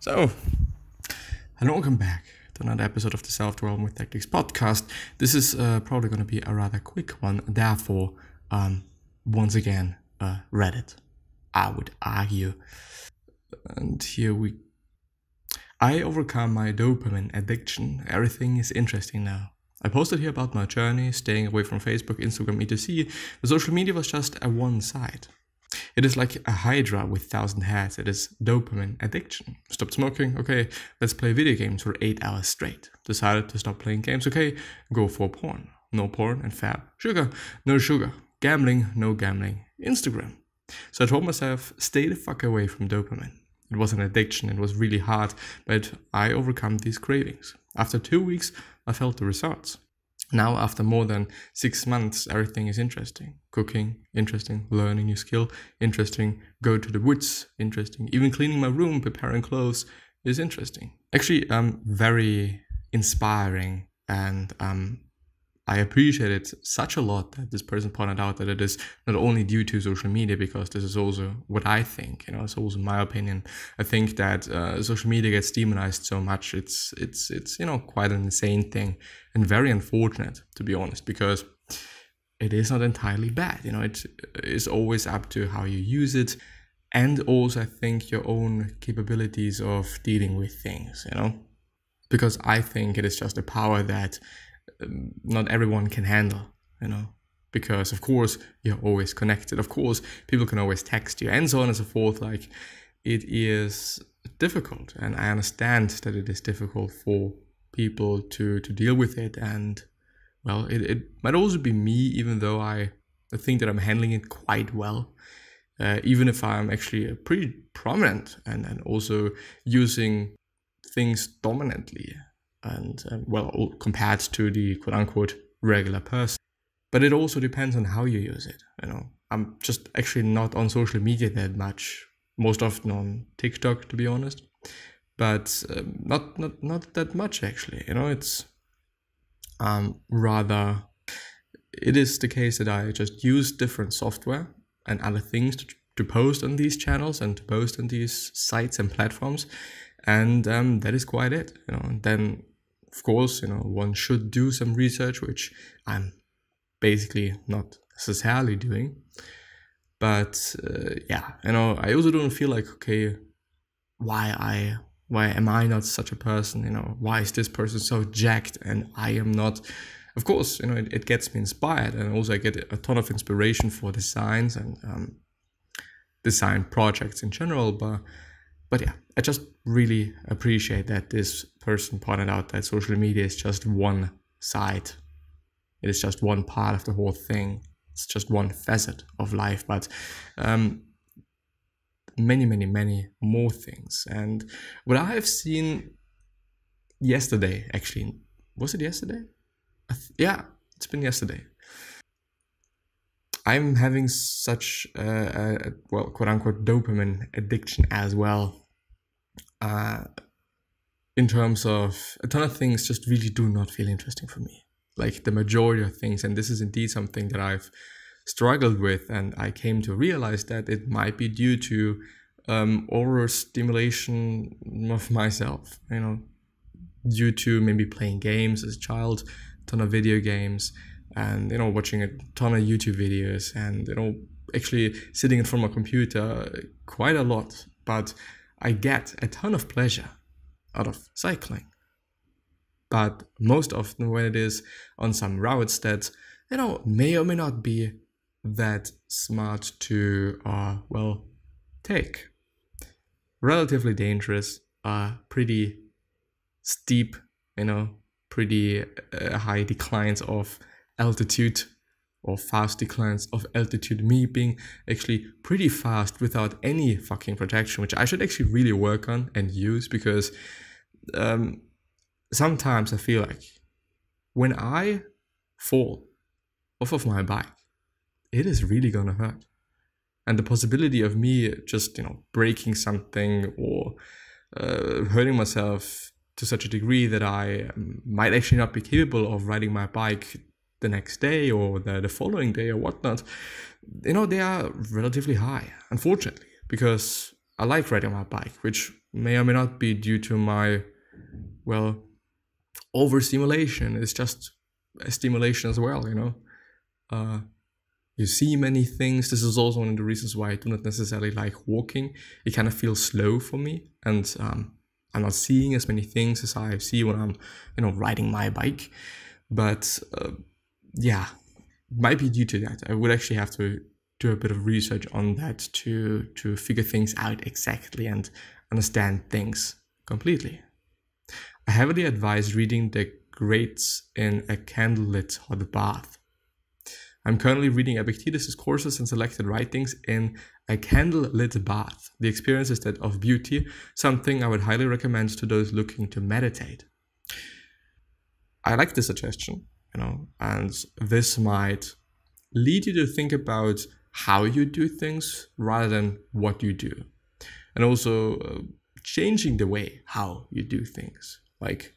So, hello, welcome back to another episode of the Self Development with Tactics podcast. This is uh, probably going to be a rather quick one. Therefore, um, once again, uh, Reddit. I would argue. And here we. I overcome my dopamine addiction. Everything is interesting now. I posted here about my journey, staying away from Facebook, Instagram, etc. The social media was just a one side. It is like a hydra with thousand heads. It is dopamine addiction. Stop smoking. Okay, let's play video games for eight hours straight. Decided to stop playing games. Okay, go for porn. No porn and fab. Sugar. No sugar. Gambling. No gambling. Instagram. So I told myself, stay the fuck away from dopamine. It was an addiction. It was really hard, but I overcome these cravings. After two weeks, I felt the results. Now, after more than six months, everything is interesting. Cooking, interesting. Learning new skill, interesting. Go to the woods, interesting. Even cleaning my room, preparing clothes is interesting. Actually, um, very inspiring and um, I appreciate it such a lot that this person pointed out that it is not only due to social media, because this is also what I think. You know, it's also my opinion. I think that uh, social media gets demonized so much. It's it's it's you know quite an insane thing and very unfortunate to be honest, because it is not entirely bad. You know, it is always up to how you use it, and also I think your own capabilities of dealing with things. You know, because I think it is just a power that not everyone can handle, you know, because of course you're always connected. Of course, people can always text you and so on and so forth. Like it is difficult, and I understand that it is difficult for people to to deal with it. And well, it, it might also be me, even though I, think that I'm handling it quite well. Uh, even if I'm actually pretty prominent and, and also using things dominantly and um, well compared to the quote unquote regular person. But it also depends on how you use it you know. I'm just actually not on social media that much most often on tiktok to be honest. But um, not not not that much actually you know it's um rather it is the case that i just use different software and other things to, to post on these channels and to post on these sites and platforms. And um, that is quite it you know. And then of course, you know, one should do some research, which I'm basically not necessarily doing. But uh, yeah, you know, I also don't feel like okay, why I why am I not such a person? You know, why is this person so jacked and I am not? Of course, you know, it, it gets me inspired, and also I get a ton of inspiration for designs and um, design projects in general. But but yeah, I just really appreciate that this person pointed out that social media is just one side. It is just one part of the whole thing. It's just one facet of life, but um, many, many, many more things. And what I have seen yesterday, actually, was it yesterday? Th- yeah, it's been yesterday. I'm having such a, a, well, quote unquote, dopamine addiction as well. Uh, in terms of a ton of things, just really do not feel interesting for me. Like the majority of things, and this is indeed something that I've struggled with, and I came to realize that it might be due to um, overstimulation of myself. You know, due to maybe playing games as a child, a ton of video games, and you know watching a ton of YouTube videos and you know actually sitting in front of a computer quite a lot. But I get a ton of pleasure out of cycling. But most often when it is on some routes that you know may or may not be that smart to uh well take. Relatively dangerous, uh pretty steep, you know, pretty uh, high declines of altitude or fast declines of altitude, me being actually pretty fast without any fucking protection, which I should actually really work on and use because um, sometimes I feel like when I fall off of my bike, it is really gonna hurt. And the possibility of me just, you know, breaking something or uh, hurting myself to such a degree that I might actually not be capable of riding my bike the next day or the, the following day or whatnot, you know, they are relatively high, unfortunately, because I like riding my bike, which may or may not be due to my, well, overstimulation. It's just a stimulation as well, you know. Uh, you see many things. This is also one of the reasons why I do not necessarily like walking. It kind of feels slow for me, and um, I'm not seeing as many things as I see when I'm, you know, riding my bike. But uh, yeah, might be due to that. I would actually have to do a bit of research on that to to figure things out exactly and understand things completely. I heavily advise reading the greats in a candlelit hot bath. I'm currently reading Epictetus' Discourses and selected writings in a candlelit bath. The experience is that of beauty, something I would highly recommend to those looking to meditate. I like the suggestion, know, and this might lead you to think about how you do things rather than what you do. And also uh, changing the way how you do things. Like,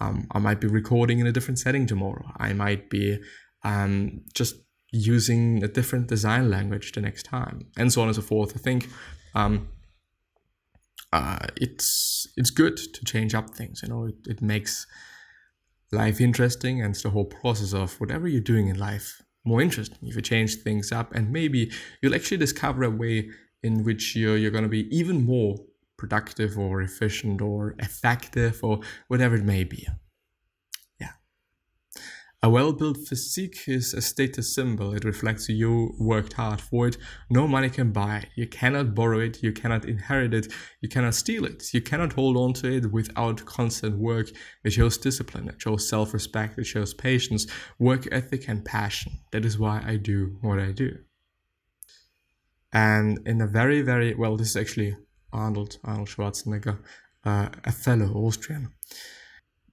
um, I might be recording in a different setting tomorrow. I might be um, just using a different design language the next time, and so on and so forth. I think um, uh, it's it's good to change up things. You know, it, it makes life interesting, and the whole process of whatever you're doing in life more interesting. If you change things up and maybe you'll actually discover a way in which you're, you're going to be even more productive or efficient or effective or whatever it may be a well-built physique is a status symbol. It reflects you worked hard for it. No money can buy it. You cannot borrow it. You cannot inherit it. You cannot steal it. You cannot hold on to it without constant work. It shows discipline. It shows self-respect. It shows patience, work ethic, and passion. That is why I do what I do. And in a very, very well, this is actually Arnold Arnold Schwarzenegger, uh, a fellow Austrian.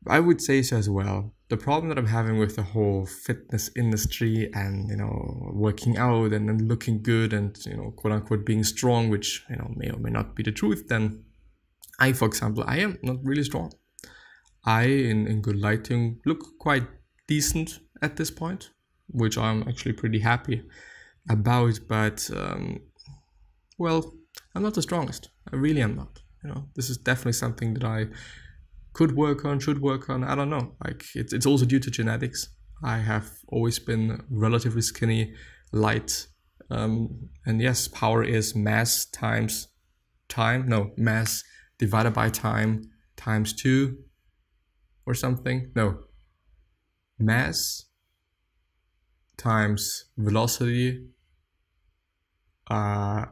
I would say so as well the problem that I'm having with the whole fitness industry and you know working out and, and looking good and you know quote unquote being strong, which you know may or may not be the truth, then I, for example, I am not really strong. I, in, in good lighting, look quite decent at this point, which I'm actually pretty happy about. But um, well, I'm not the strongest. I really am not. You know, this is definitely something that I could work on, should work on. I don't know. Like it's it's also due to genetics. I have always been relatively skinny, light, um, and yes, power is mass times time. No, mass divided by time times two, or something. No, mass times velocity uh,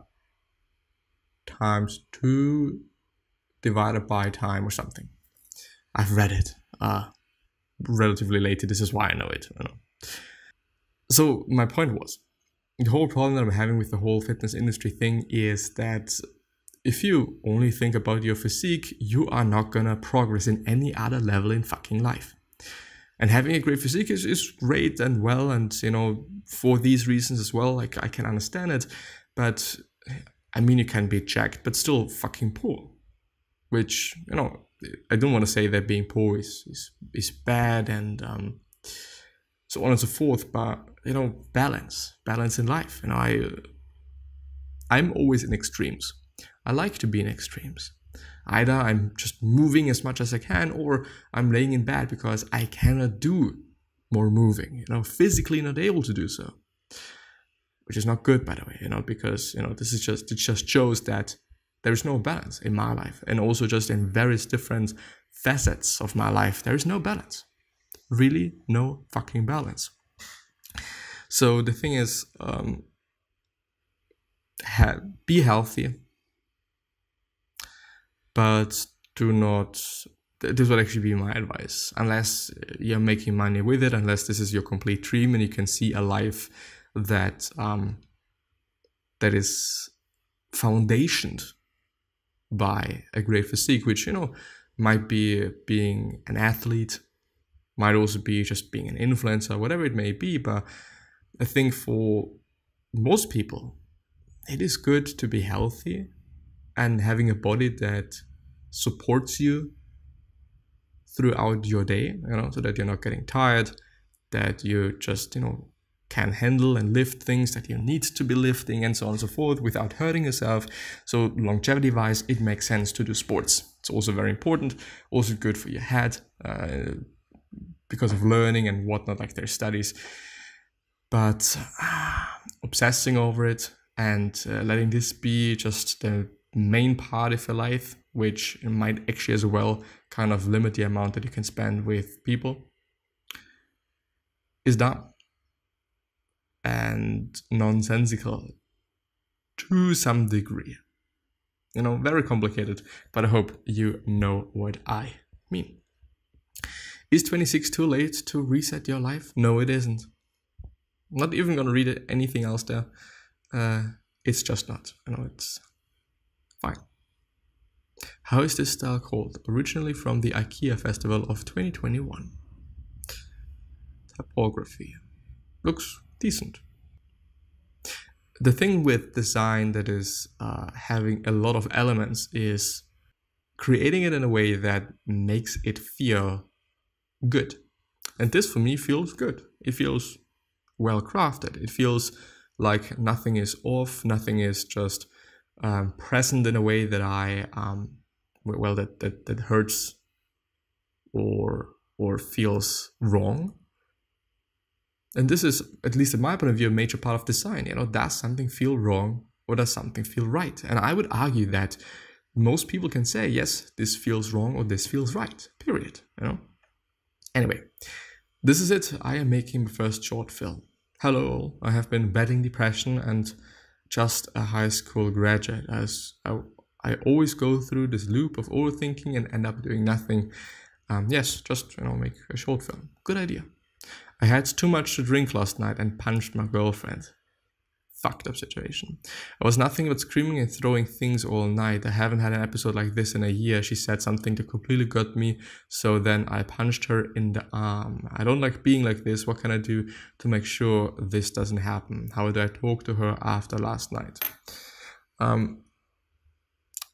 times two divided by time or something. I've read it uh, relatively late. This is why I know it. Know. So my point was, the whole problem that I'm having with the whole fitness industry thing is that if you only think about your physique, you are not gonna progress in any other level in fucking life. And having a great physique is, is great and well, and you know, for these reasons as well, like I can understand it. But I mean, you can be jacked, but still fucking poor, which you know I don't want to say that being poor is is, is bad and um, so on and so forth, but you know, balance, balance in life. You know, I I'm always in extremes. I like to be in extremes. Either I'm just moving as much as I can, or I'm laying in bed because I cannot do more moving. You know, physically not able to do so, which is not good, by the way. You know, because you know this is just it just shows that there is no balance in my life. And also, just in various different facets of my life, there is no balance. Really, no fucking balance. So, the thing is, um, ha- be healthy, but do not. This would actually be my advice. Unless you're making money with it, unless this is your complete dream and you can see a life that um, that is foundationed by a great physique, which, you know, might be being an athlete, might also be just being an influencer, whatever it may be. But I think for most people, it is good to be healthy and having a body that supports you throughout your day, you know, so that you're not getting tired, that you just, you know, can handle and lift things that you need to be lifting and so on and so forth without hurting yourself. So longevity wise, it makes sense to do sports. It's also very important, also good for your head uh, because of learning and whatnot, like their studies. But uh, obsessing over it and uh, letting this be just the main part of your life, which might actually as well kind of limit the amount that you can spend with people, is dumb and nonsensical to some degree. You know, very complicated, but I hope you know what I mean. Is 26 too late to reset your life? No, it isn't. I'm not even gonna read anything else there. Uh, it's just not. You know, it's fine. How is this style called? Originally from the IKEA Festival of 2021. Typography. Looks decent. The thing with design that is uh, having a lot of elements is creating it in a way that makes it feel good. And this for me feels good. It feels well crafted. It feels like nothing is off, nothing is just um, present in a way that I um, well that, that that hurts or or feels wrong. And this is, at least in my point of view, a major part of design. You know, does something feel wrong or does something feel right? And I would argue that most people can say, yes, this feels wrong or this feels right. Period. You know. Anyway, this is it. I am making my first short film. Hello, all. I have been battling depression and just a high school graduate as I, I always go through this loop of overthinking and end up doing nothing. Um, yes, just you know, make a short film. Good idea. I had too much to drink last night and punched my girlfriend fucked up situation. I was nothing but screaming and throwing things all night. I haven't had an episode like this in a year. She said something that completely got me, so then I punched her in the arm. I don't like being like this. What can I do to make sure this doesn't happen? How do I talk to her after last night? Um,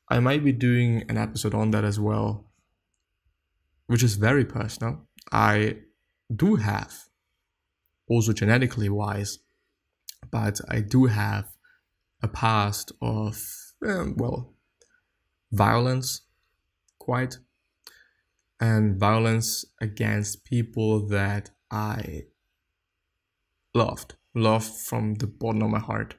I might be doing an episode on that as well, which is very personal. I do have, also genetically wise, but I do have a past of, um, well, violence, quite, and violence against people that I loved, loved from the bottom of my heart.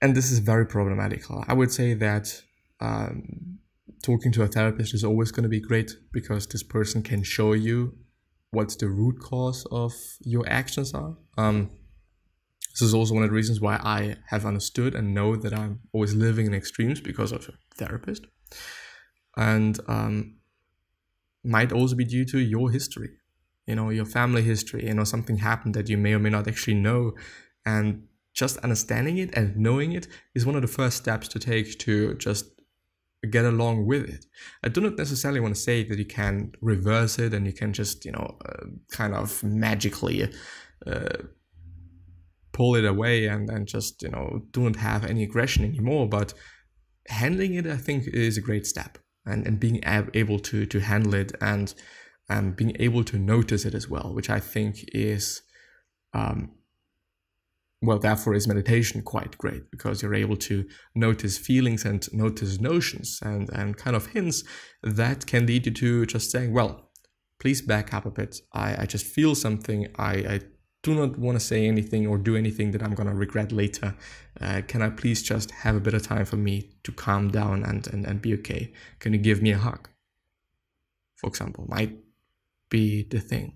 And this is very problematic. I would say that um, talking to a therapist is always going to be great because this person can show you what the root cause of your actions are. Um, this is also one of the reasons why I have understood and know that I'm always living in extremes because of a therapist. And um, might also be due to your history, you know, your family history, you know, something happened that you may or may not actually know. And just understanding it and knowing it is one of the first steps to take to just get along with it. I do not necessarily want to say that you can reverse it and you can just, you know, uh, kind of magically uh, pull it away and, and just, you know, don't have any aggression anymore. But handling it, I think, is a great step. And, and being able to, to handle it and um, being able to notice it as well, which I think is, um, well, therefore is meditation quite great because you're able to notice feelings and notice notions and, and kind of hints that can lead you to just saying, well, please back up a bit. I, I just feel something. I, I do not want to say anything or do anything that I'm going to regret later. Uh, can I please just have a bit of time for me to calm down and, and, and be okay? Can you give me a hug? For example, might be the thing.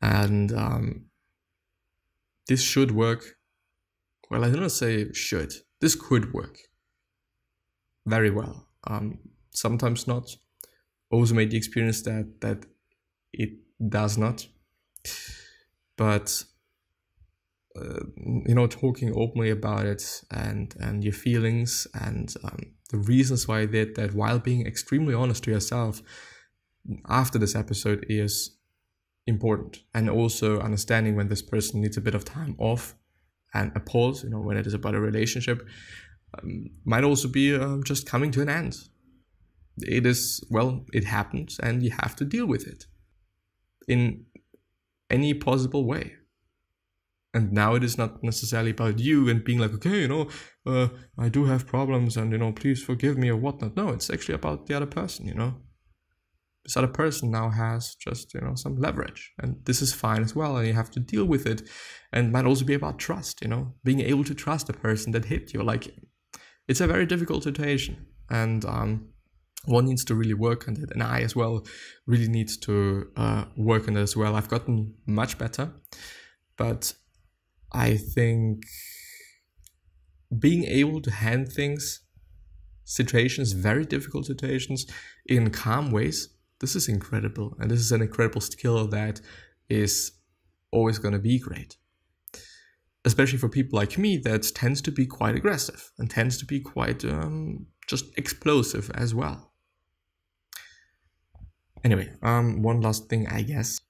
And um, this should work. Well, I don't say should. This could work very well. Um, sometimes not. Also made the experience that that it does not but uh, you know talking openly about it and and your feelings and um, the reasons why I did that while being extremely honest to yourself after this episode is important and also understanding when this person needs a bit of time off and a pause you know when it is about a relationship um, might also be um, just coming to an end it is well it happens and you have to deal with it in any possible way. And now it is not necessarily about you and being like, okay, you know, uh, I do have problems and, you know, please forgive me or whatnot. No, it's actually about the other person, you know. This other person now has just, you know, some leverage. And this is fine as well. And you have to deal with it. And might also be about trust, you know, being able to trust a person that hit you. Like, it's a very difficult situation. And, um, one needs to really work on it and i as well really need to uh, work on it as well i've gotten much better but i think being able to hand things situations very difficult situations in calm ways this is incredible and this is an incredible skill that is always going to be great especially for people like me that tends to be quite aggressive and tends to be quite um, just explosive as well Anyway, um, one last thing, I guess.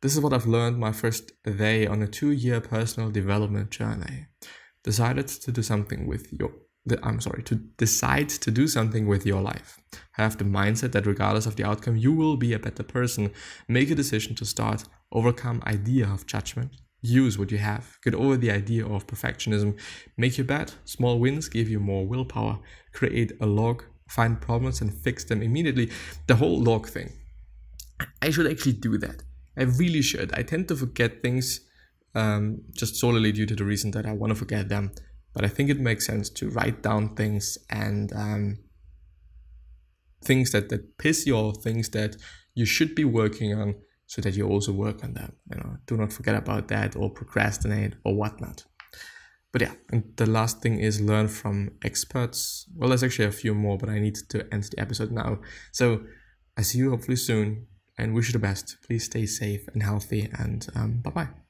This is what I've learned my first day on a two-year personal development journey. Decided to do something with your I'm sorry, to decide to do something with your life. Have the mindset that regardless of the outcome, you will be a better person. Make a decision to start, overcome idea of judgment, use what you have, get over the idea of perfectionism, make your bed, small wins give you more willpower, create a log find problems and fix them immediately. The whole log thing. I should actually do that. I really should. I tend to forget things um, just solely due to the reason that I want to forget them. But I think it makes sense to write down things and um, things that, that piss you off, things that you should be working on so that you also work on them. You know, do not forget about that or procrastinate or whatnot. But yeah, and the last thing is learn from experts. Well, there's actually a few more, but I need to end the episode now. So I see you hopefully soon and wish you the best. Please stay safe and healthy, and um, bye bye.